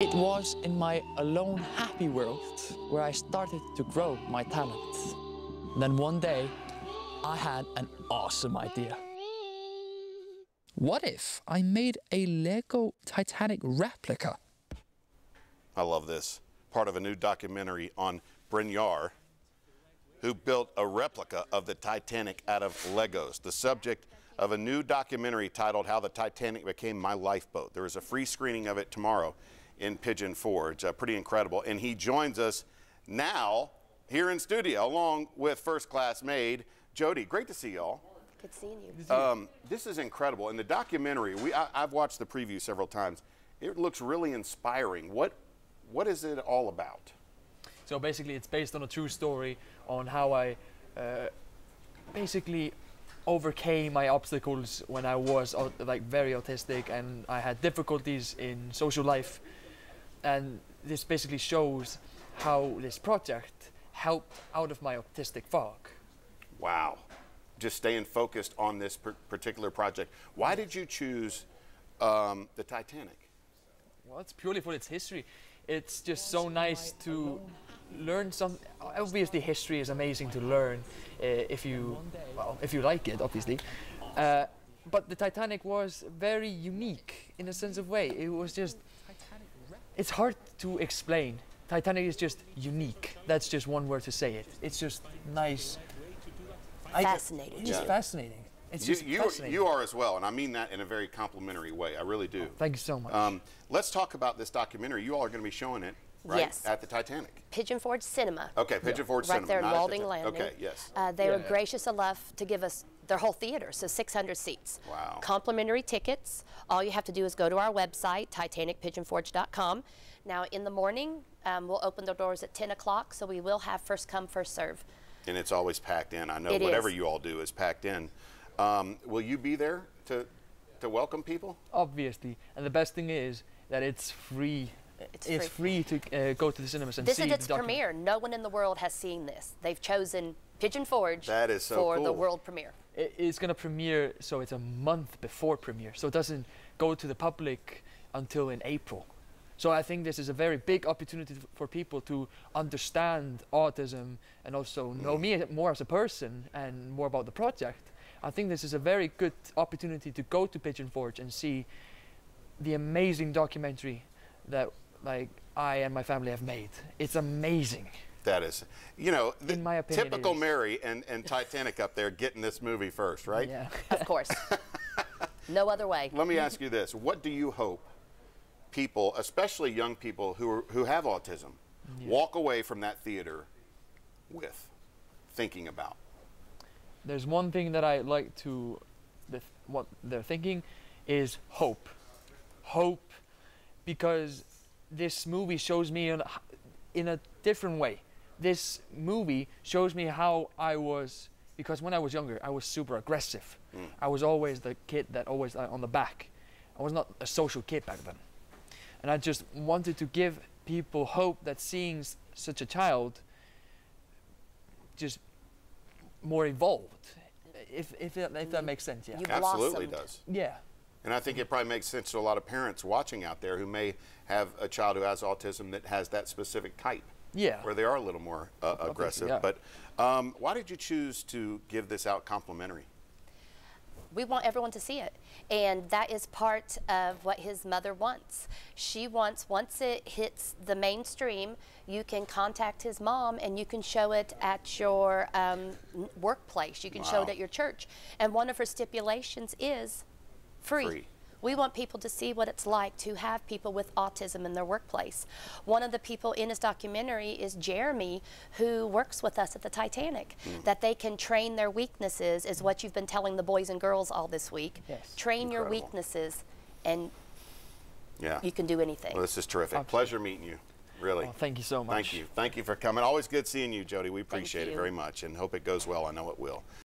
It was in my alone happy world where I started to grow my talent. Then one day, I had an awesome idea. What if I made a Lego Titanic replica? I love this. Part of a new documentary on Brynjar, who built a replica of the Titanic out of Legos. The subject of a new documentary titled How the Titanic Became My Lifeboat. There is a free screening of it tomorrow in Pigeon Forge. Uh, pretty incredible. And he joins us now here in studio along with first class maid Jody. Great to see y'all. Good seeing you. Um, this is incredible. In the documentary, we I, I've watched the preview several times. It looks really inspiring. What what is it all about? So basically, it's based on a true story on how I uh, basically overcame my obstacles when I was au- like very autistic and I had difficulties in social life. And this basically shows how this project helped out of my autistic fog. Wow. Just staying focused on this per- particular project. Why did you choose um, the Titanic? Well, it's purely for its history. It's just so nice to learn some. Obviously, history is amazing to learn uh, if you, well, if you like it, obviously. Uh, but the Titanic was very unique in a sense of way. It was just. It's hard to explain. Titanic is just unique. That's just one word to say it. It's just nice. Fascinating. It's just Yeah. fascinating. It's You, just you, fascinating. you are as well, and I mean that in a very complimentary way. I really do. Thank you so much. Um, let's talk about this documentary. You all are going to be showing it, right? Yes. At the Titanic. Pigeon Forge Cinema. Okay, Pigeon Forge Right Cinema. Right there in not Walding Ti- Landing. Okay, yes. Uh, they were Yeah. gracious enough to give us their whole theater, so 600 seats. Wow. Complimentary tickets. All you have to do is go to our website, titanicpigeonforge.com. Now, in the morning, um, we'll open the doors at 10 o'clock, so we will have first come, first serve. and it's always packed in. I know It whatever is. you all do is packed in. Um, will you be there to to welcome people? Obviously, and the best thing is that it's free. It's free, to uh, go to the cinemas and This see is its document- premiere. No one in the world has seen this. They've chosen Pigeon Forge That is so for the world premiere. I- It's gonna premiere, so it's a month before premiere, so it doesn't go to the public until in April. So I think this is a very big opportunity f- for people to understand autism and also know me more as a person and more about the project. I think this is a very good opportunity to go to Pigeon Forge and see the amazing documentary that like I and my family have made. It's amazing. That is, you know, the In my opinion, typical. Mary and, and Titanic up there getting this movie first, right? Yeah. Of course. no other way. Let me ask you this: What do you hope people, especially young people who are, who have autism, walk away from that theater with, thinking about? there's one thing that I like to, the, what they're thinking, is hope. Hope, because this movie shows me in, a- in a different way. This movie shows me how I was, because when I was younger, I was super aggressive. I was always the kid that always uh, on the back. I was not a social kid back then. And I just wanted to give people hope that seeing s- such a child just more evolved. If, if, that, if that makes sense, yeah. You Absolutely blossomed. does. Yeah. And I think it probably makes sense to a lot of parents watching out there who may have a child who has autism that has that specific type. Yeah. Where they are a little more uh, aggressive. yeah. But um, why did you choose to give this out complimentary? We want everyone to see it. And that is part of what his mother wants. She wants, once it hits the mainstream, you can contact his mom and you can show it at your um, workplace. You can show it at your church. And one of her stipulations is free. Free. We want people to see what it's like to have people with autism in their workplace. One of the people in his documentary is Jeremy, who works with us at the Titanic. Hmm. That they can train their weaknesses is what you've been telling the boys and girls all this week. Yes. Train your weaknesses, and Yeah. you can do anything. Well, this is terrific. Absolutely. Pleasure meeting you. Really. Oh, thank you so much. Thank you. Thank you for coming. Always good seeing you, Jody. We appreciate it very much and hope it goes well. I know it will.